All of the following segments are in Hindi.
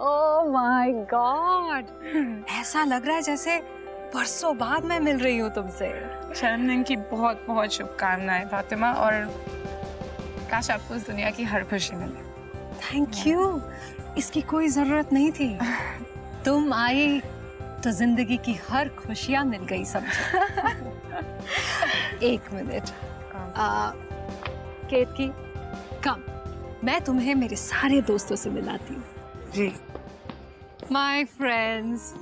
ओह माय गॉड ऐसा लग रहा है जैसे परसों बाद मैं मिल रही हूँ तुमसे। जन्मदिन की बहुत बहुत शुभकामनाएँ फातिमा और काश आपको इस दुनिया की हर खुशी मिले। थैंक यू इसकी कोई ज़रूरत नहीं थी। तुम आई तो ज़िंदगी की हर खुशियाँ मिल गई समझो एक मिनट। आ, केत की कम। मैं तुम्हें मेरे सारे दोस्तों से मिलाती हूँ। जी my friends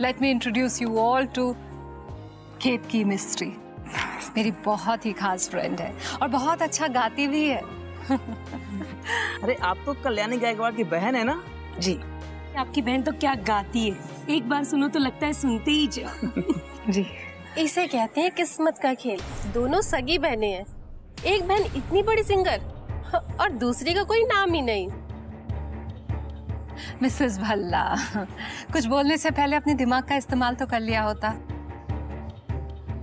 let me introduce you all to Ketki mystery मेरी बहुत ही खास फ्रेंड है और बहुत अच्छा गाती भी है। अरे आप तो कल्याणी गायकवाड़ की बहन है ना? जी। आपकी बहन तो क्या गाती है? एक बार सुनो तो लगता है सुनते ही जाओ। जी। इसे कहते हैं किस्मत का खेल। दोनों सगी बहनें हैं। एक बहन इतनी बड़ी सिंगर और दूसरी का कोई नाम ही नहीं। मिसेस भल्ला। कुछ बोलने से पहले अपने दिमाग का इस्तेमाल तो कर लिया होता।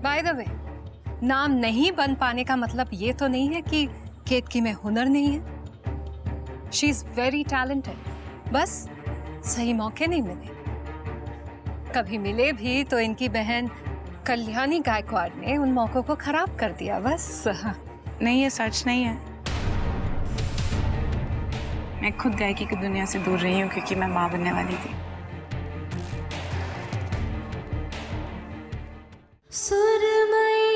बाय द वे नाम नहीं बन पाने का मतलब ये तो नहीं है कि केतकी में हुनर नहीं है। शी इज़ वेरी टैलेंटेड बस, सही मौके नहीं मिले। कभी मिले भी तो इनकी बहन कल्याणी गायकवाड़ ने उन मौकों को खराब कर दिया, बस। नहीं, ये सच नहीं है। मैं खुद गायकी की दुनिया से दूर रही हूँ क्योंकि मैं माँ बनने वाली थी। सुरमई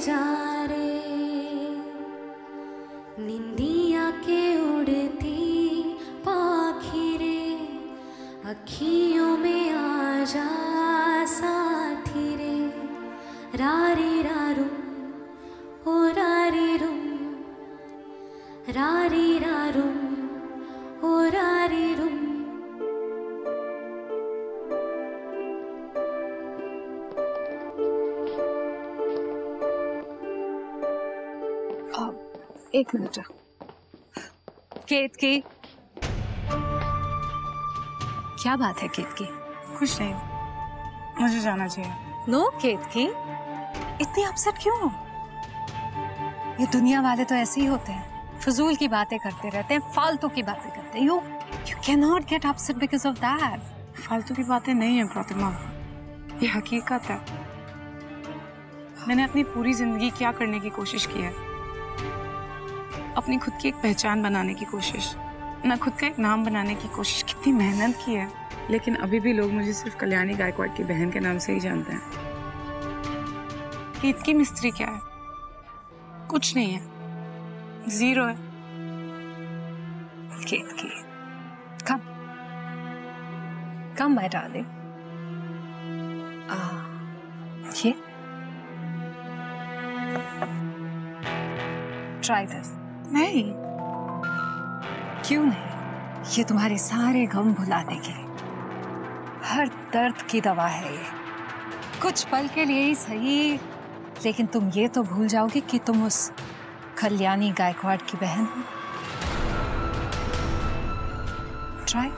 जा रे। अखियों में आ जा साथी रे। रारी रारू एक मिनट केत की? क्या बात है केत की? कुछ नहीं। मुझे जाना चाहिए। नो केत की? इतनी अपसेट क्यों? हो ये दुनिया वाले तो ऐसे ही होते हैं। फजूल की बातें करते रहते हैं फालतू की बातें करते हैं। You you can not get upset because of that फालतू की बातें नहीं है फातिमा ये हकीकत है। मैंने अपनी पूरी ज़िंदगी क्या करने की कोशिश की है? अपनी खुद की एक पहचान बनाने की कोशिश। मैं खुद का एक नाम बनाने की कोशिश कितनी मेहनत की है। लेकिन अभी भी लोग मुझे सिर्फ़ कल्याणी गायकवाड़ की बहन के नाम से ही जानते हैं। की मिस्त्री क्या है? कुछ नहीं है। ज़ीरो है। Ketki. Come come darling ये ट्राई दिस नहीं। क्यों नहीं? ये तुम्हारे सारे गम भुला देगी। हर दर्द की दवा है ये। कुछ पल के लिए ही सही, लेकिन तुम ये तो भूल जाओगे कि तुम उस कल्याणी गायकवाड़ की बहन हो। ट्राई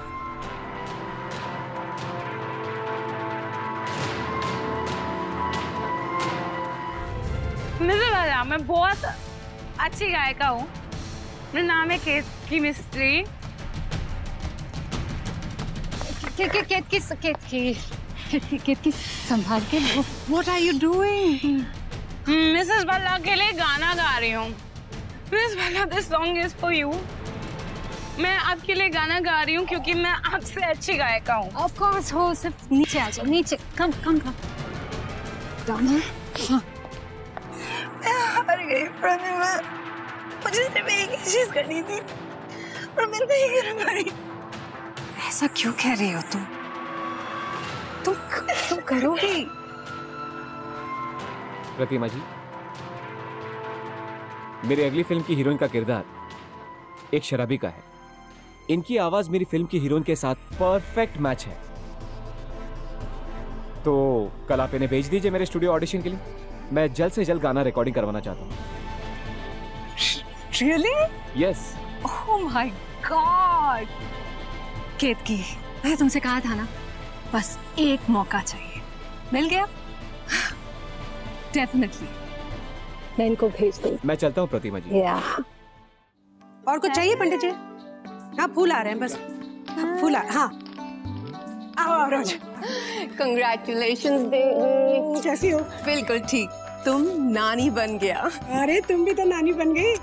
मैं बहुत अच्छी गायिका हूँ। मेरा नाम है केत की मिस्ट्री के के केत की केत की। केत की संभाल के what are you doing Mrs Bhalla के लिए गाना गा रही हूँ। Mrs Bhalla this song is for you मैं आपके लिए गाना गा रही हूँ क्योंकि मैं आपसे अच्छी गायिका हूँ। ऑफ़ कोर्स हो सिर्फ़ नीचे आ जाओ नीचे। कम कम कम डाउन हाँ। हार गई प्रतिमा मुझे सिर्फ़ एक ही चीज़ करनी थी और मैं नहीं कर पाई। ऐसा क्यों कह रही हो तुम? तुम तुम करोगी? प्रतिमा जी मेरी अगली फ़िल्म की हीरोइन का किरदार एक शराबी का है। इनकी आवाज़ मेरी फ़िल्म की हीरोइन के साथ परफेक्ट मैच है। तो कल आप इन्हें भेज दीजिए मेरे स्टूडियो ऑडिशन के लिए। मैं जल्द से जल्द गाना रिकॉर्डिंग करवाना चाहता हूँ। Really yes oh my god Ketki मैं तुमसे कहा था ना बस एक मौका चाहिए मिल गया डेफिनेटली मैं इनको भेज दूँ। मैं चलता हूँ प्रतिमा जी। या और कुछ चाहिए पंडित जी? हाँ फूल आ रहे हैं बस। फूल आ हाँ। आओ आओ रोज। कंग्रेचुलेशन बेबी कैसी हो। बिल्कुल ठीक। तुम नानी बन गया। अरे तुम भी तो नानी बन गई।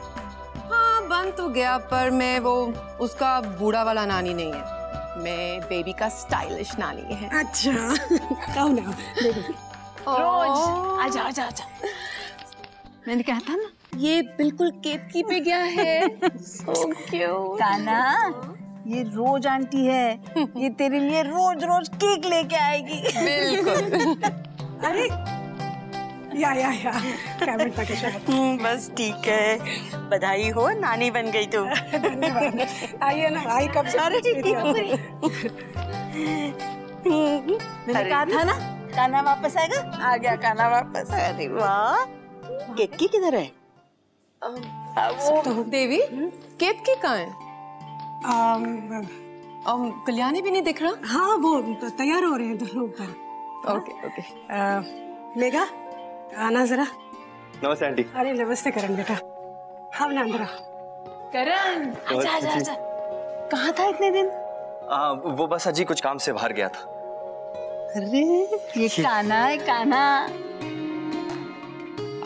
बन तो गया पर मैं वो उसका बूढ़ा वाला नानी नहीं है। मैं बेबी का स्टाइलिश नानी है। अच्छा। आओ ना रोज। आजा आजा आजा। मैंने कहा था ना ये बिल्कुल केतकी पे गया है। सो क्यूट काना ये रोज आंटी है। ये तेरे लिए रोज रोज केक लेके आएगी। बिल्कुल। अरे या या या क्या हम्म, बस ठीक है। बधाई हो नानी बन गई तू। धन्यवाद। आइए ना? आई कब से? अरे। पूछ रही थी आपको। मैंने कहा था ना काना वापस आएगा? आ गया काना वापस। अरे वाह। केतकी किधर है? तो देवी केतकी कहाँ है? आम, um, कल्याणी भी नहीं दिख रहा? हाँ वो तो तैयार हो रहे हैं दोनों ऊपर। Okay okay Megha? आना जरा। नमस्ते आंटी। अरे नमस्ते करण बेटा। हाँ ना अंदर करण आजा आजा आजा कहाँ था इतने दिन? आ, वो बस अजी कुछ काम से बाहर गया था। अरे ये काना है काना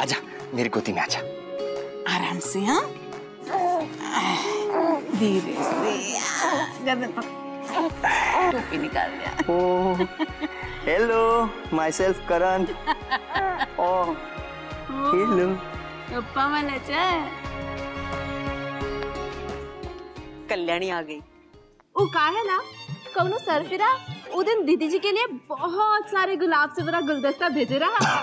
आजा मेरी गोदी में आजा आराम से हाँ? धीरे से टोपी निकाल दिया ओ हेलो माई सेल्फ करण। कल्याणी आ गई वो का है ना कौनो सरफिरा वो दिन दीदी जी के लिए बहुत सारे गुलाब से भरा गुलदस्ता भेजे रहा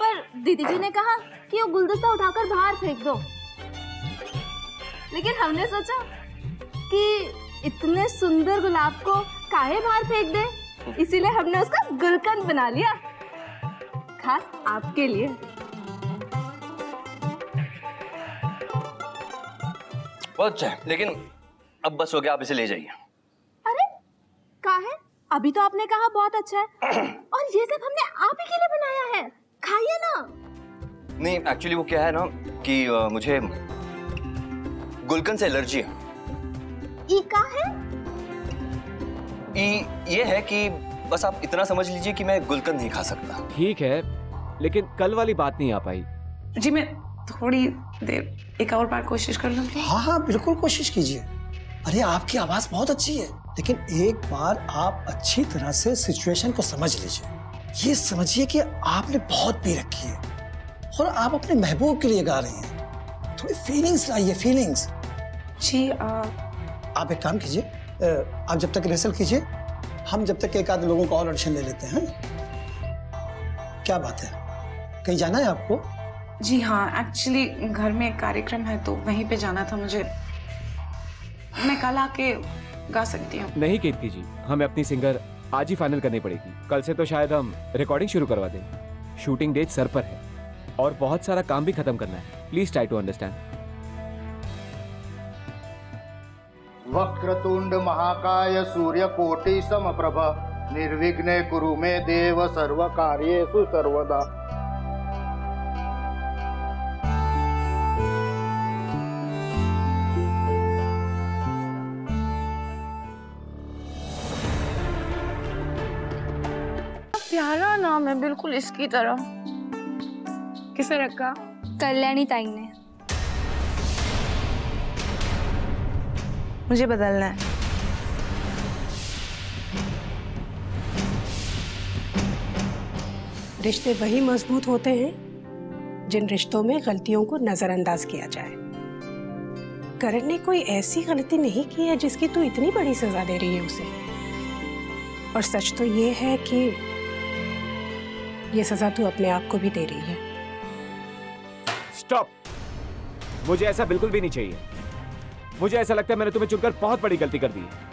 पर दीदी जी ने कहा कि वो गुलदस्ता उठाकर बाहर फेंक दो लेकिन हमने सोचा कि इतने सुंदर गुलाब को काहे बाहर फेंक दे इसीलिए हमने उसका गुलकंद बना लिया खास आपके लिए। बहुत अच्छा है लेकिन अब बस हो गया आप इसे ले जाइए। अरे का है अभी तो आपने कहा बहुत अच्छा है। और ये सब हमने आप ही के लिए बनाया है। खाइए ना। नहीं एक्चुअली वो क्या है ना कि अ, मुझे गुलकन से एलर्जी है। ई का है? ई ये है कि बस आप इतना समझ लीजिए कि मैं गुलकन नहीं खा सकता। ठीक है लेकिन कल वाली बात नहीं आ पाई। जी मैं थोड़ी देर एक और बार कोशिश कर लूँ हाँ हाँ बिल्कुल कोशिश कीजिए। अरे आपकी आवाज़ बहुत अच्छी है लेकिन एक बार आप अच्छी तरह से सिचुएशन को समझ लीजिए। ये समझिए कि आपने बहुत पी रखी है और आप अपने महबूब के लिए गा रही हैं। थोड़ी फीलिंग्स लाइए फीलिंग्स जी आ, आप एक काम कीजिए आप जब तक रिहर्सल कीजिए हम जब तक एक आध लोगों का और ऑडिशन ले लेते हैं। क्या बात है? कहीं जाना है आपको? जी हाँ एक्चुअली घर में एक कार्यक्रम है तो वहीं पे जाना था मुझे। मैं कल आके गा सकती हूँ। नहीं कीर्ति जी हमें अपनी सिंगर आज ही फाइनल करनी पड़ेगी। कल से तो शायद हम रिकॉर्डिंग शुरू करवा दें। शूटिंग डेट सर पर है। और बहुत सारा काम भी खत्म करना है। प्लीज़ ट्राई टू अंडरस्टैंड वक्रतुंड महाकाय सूर्यकोटि समप्रभ निर्विघ्ने कुरु मे देव सर्व कार्येषु सर्वदा। प्यारा नाम है बिल्कुल इसकी तरह। किसे रखा? कल्याणी ताई ने। मुझे बदलना है। रिश्ते वही मज़बूत होते हैं जिन रिश्तों में गलतियों को नजरअंदाज किया जाए। करण ने कोई ऐसी गलती नहीं की है जिसकी तू इतनी बड़ी सजा दे रही है उसे। और सच तो ये है कि ये सजा तू अपने आप को भी दे रही है। स्टॉप मुझे ऐसा बिल्कुल भी नहीं चाहिए। मुझे ऐसा लगता है मैंने तुम्हें चुनकर बहुत बड़ी गलती कर दी है।